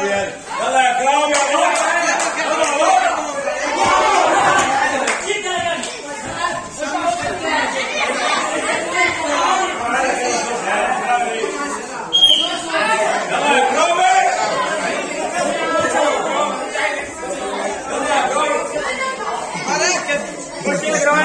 يلا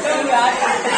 对 不